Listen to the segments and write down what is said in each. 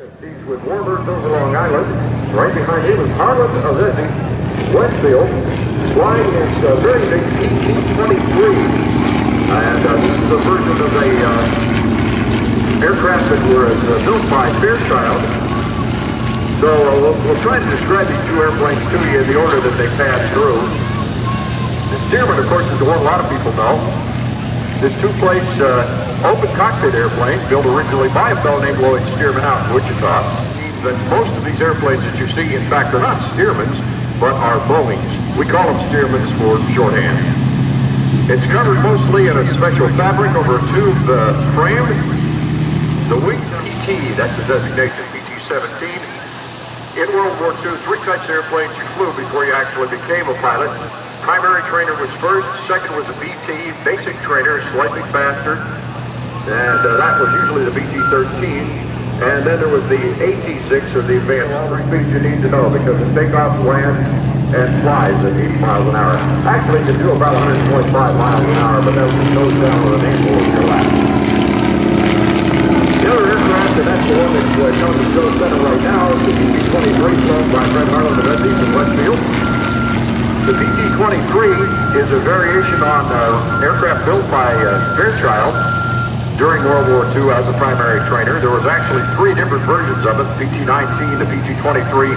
He's with Warbirds over Long Island. Right behind him is Harlan Azizi, Westfield. Flying his uh, very big PT-23. And uh, this is a version of a uh, aircraft that was uh, built by Fairchild. So uh, we'll, we'll try to describe these two airplanes to you in the order that they pass through. The Stearman, of course, is the one a lot of people know. This two-place uh, open cockpit airplane, built originally by a fellow named Lloyd Stearman out in Wichita. That most of these airplanes that you see, in fact, are not Stearmans, but are Boeings. We call them Stearmans for shorthand. It's covered mostly in a special fabric over a tube uh, frame. The wings are PT, that's the designation, PT-17. In World War II, three types of airplanes you flew before you actually became a pilot. Primary trainer was first, second was a BT, basic trainer, slightly faster, and uh, that was usually the BT-13. And then there was the AT-6 or the advanced three speeds you need to know because it takes off, lands, and flies at 80 miles an hour. Actually, can do about 125 miles an hour, but that goes down with an angle of your lap. The other aircraft, and that's the one that uh, comes to show center right now, is the PT-23 flown by Fred Harlan of Red from Westfield. The PT-23 is a variation on uh, aircraft built by uh, Fairchild during World War II as a primary trainer. There was actually three different versions of it, the PT-19, the PT-23.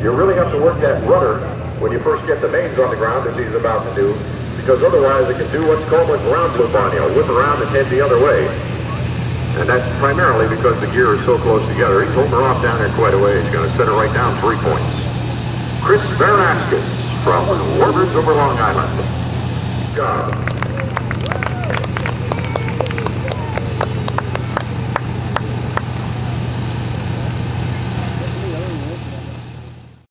You really have to work that rudder when you first get the mains on the ground, as he's about to do, because otherwise it can do what's called a ground loop on you, whip around and head the other way. And that's primarily because the gear is so close together. He's holding her off down there quite a way. He's going to set her right down three points. Chris Baranaskas from Warbirds over Long Island. God.